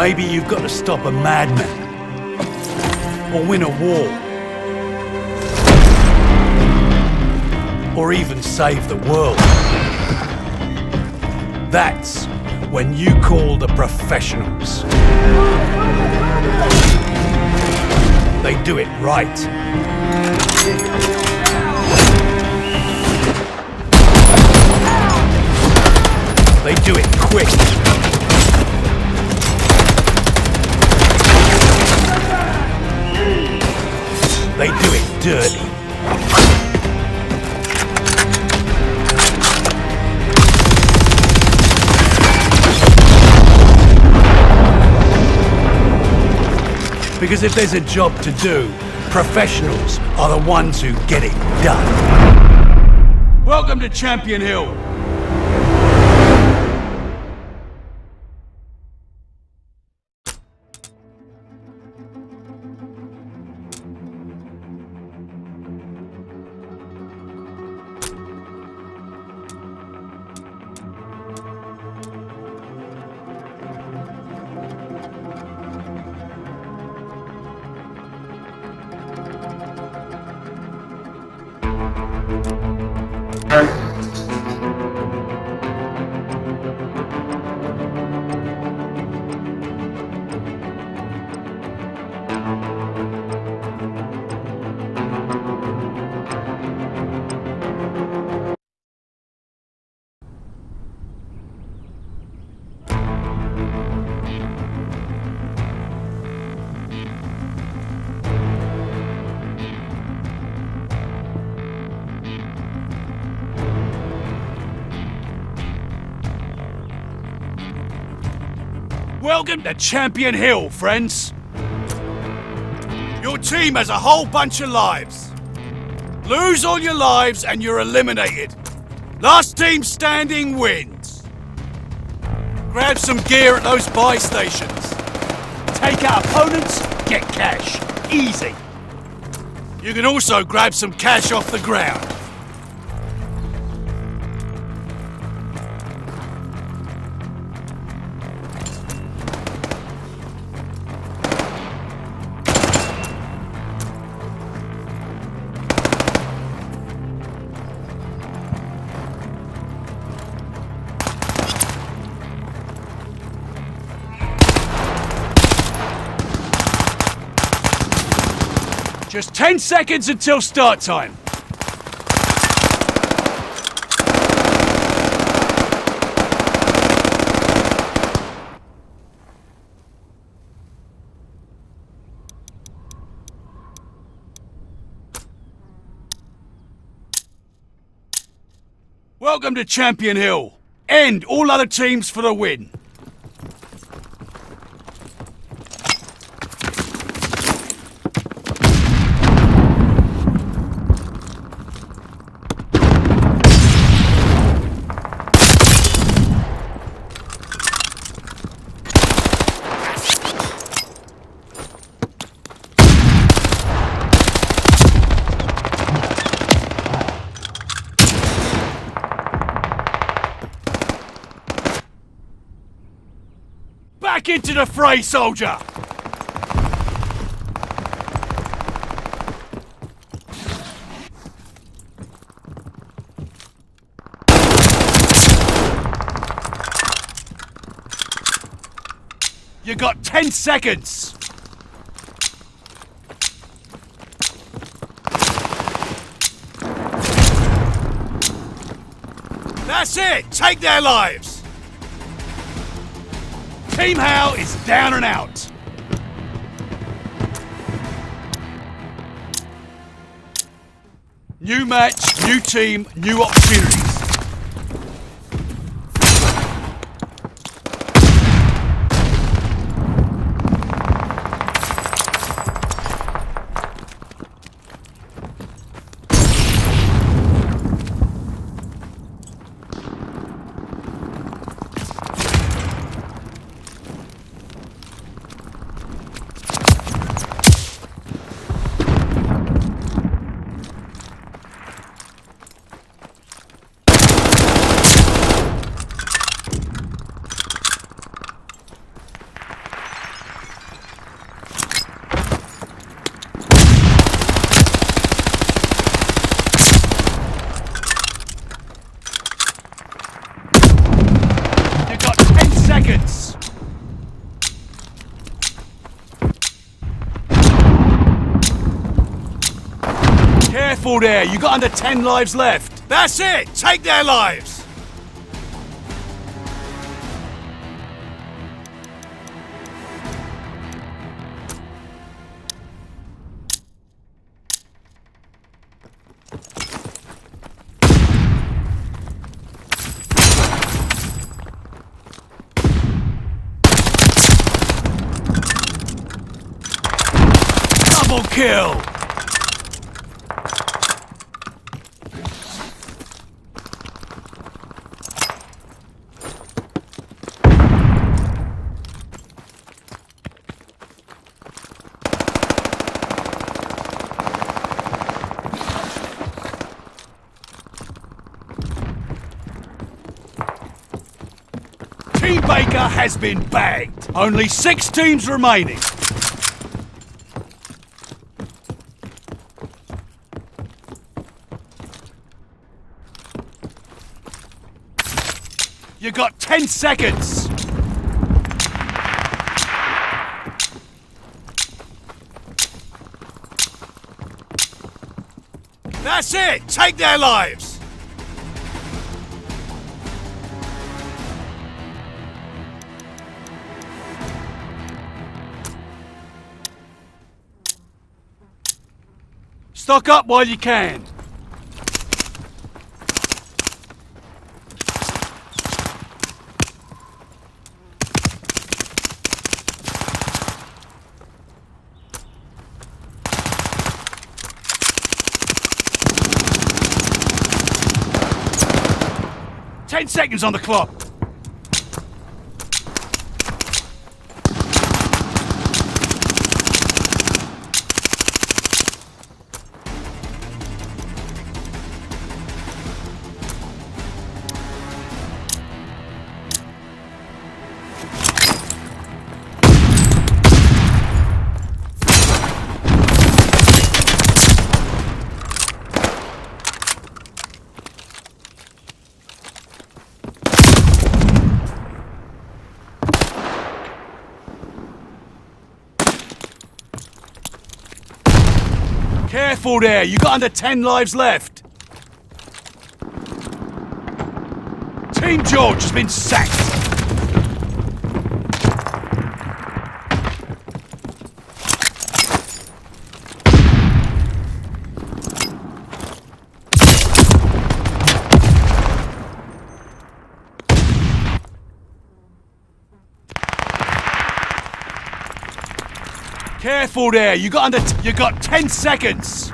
Maybe you've got to stop a madman. Or win a war. Or even save the world. That's when you call the professionals. They do it right. They do it quick. Dirty. Because if there's a job to do, professionals are the ones who get it done. Welcome to Champion Hill. Welcome to Champion Hill, friends. Your team has a whole bunch of lives. Lose all your lives and you're eliminated. Last team standing wins. Grab some gear at those buy stations. Take out opponents, get cash. Easy. You can also grab some cash off the ground. Just 10 seconds until start time. Welcome to Champion Hill. End all other teams for the win. Back into the fray, soldier! You got 10 seconds! That's it! Take their lives! Team How is down and out. New match, new team, new opportunities. Careful there, you got under 10 lives left. That's it, take their lives. Double kill! Team Has been bagged. Only six teams remaining. You got 10 seconds. That's it. Take their lives. Stock up while you can. Ten seconds on the clock. Careful there, you got under 10 lives left. Team George has been sacked. Careful there, you got under t- you got 10 seconds.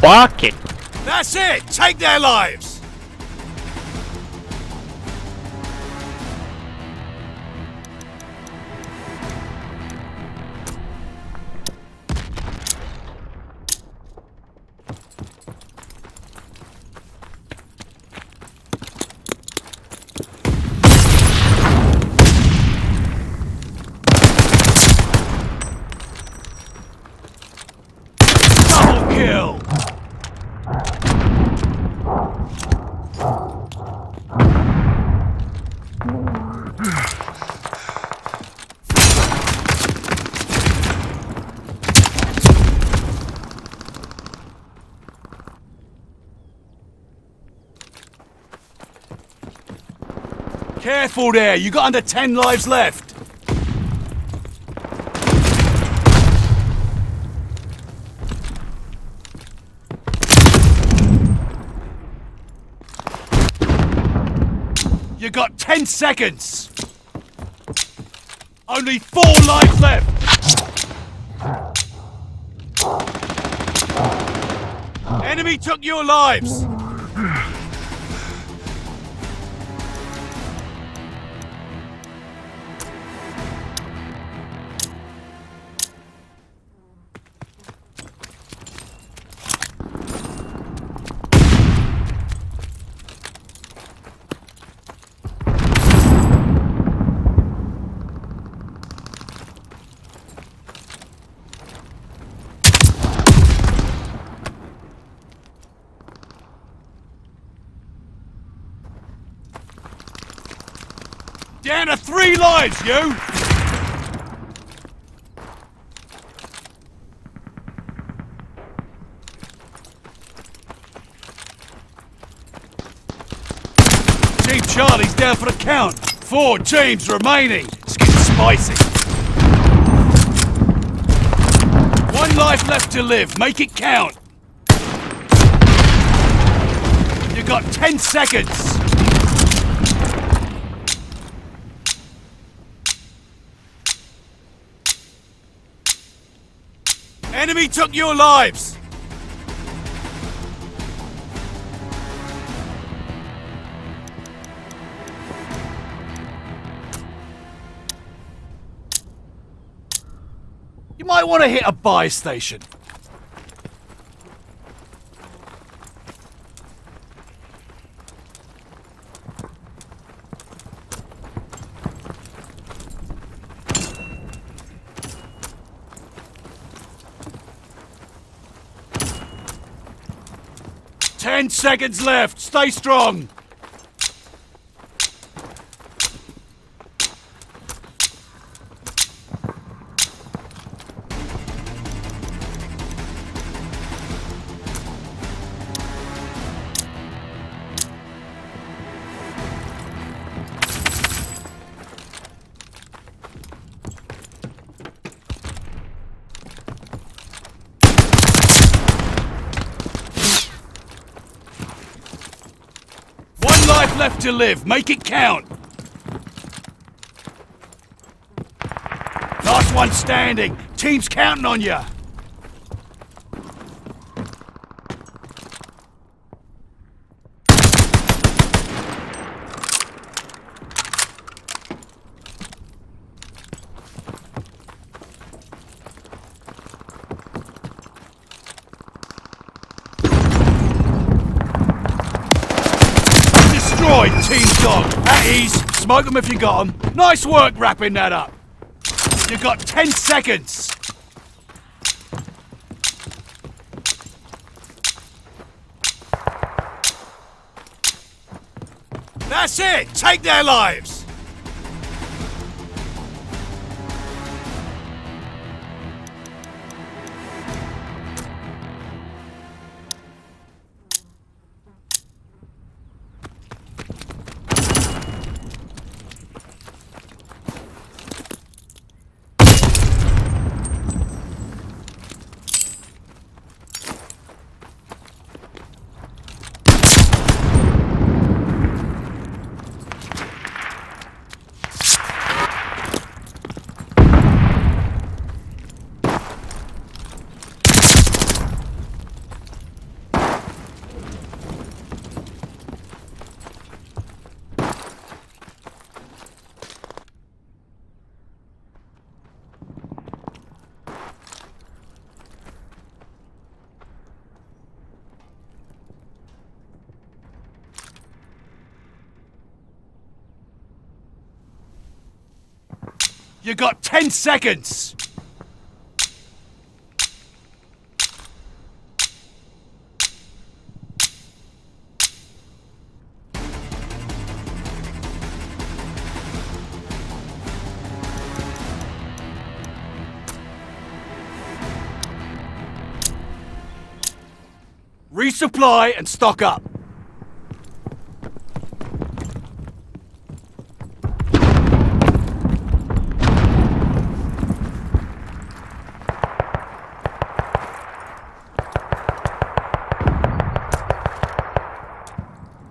Fuck it. That's it. Take their lives. Careful there, you got under 10 lives left. You got 10 seconds. Only four lives left. Enemy took your lives. Down to three lives, you! Team Charlie's down for the count. Four teams remaining. It's getting spicy. One life left to live. Make it count. You've got 10 seconds. Enemy took your lives. You might want to hit a buy station. Ten seconds left. Stay strong. Left to live. Make it count. Last one standing. Team's counting on you. Destroyed, Team Dog. At ease. Smoke them if you got them. Nice work wrapping that up. You've got 10 seconds. That's it. Take their lives. You got 10 seconds. Resupply and stock up.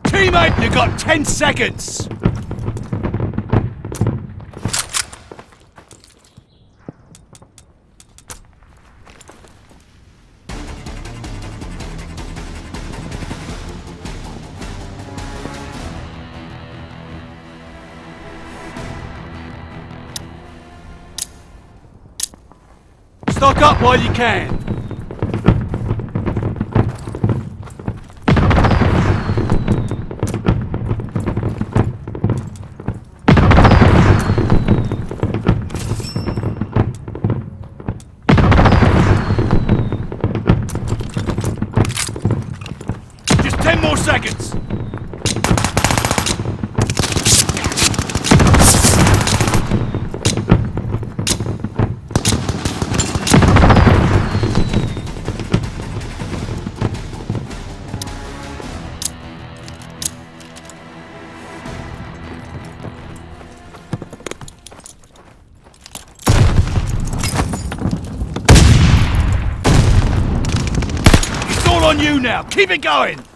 Teammate, you got 10 seconds. Stock up while you can. seconds! on you now! Keep it going!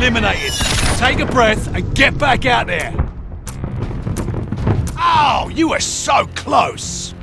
Eliminated. Take a breath and get back out there. Oh, you were so close.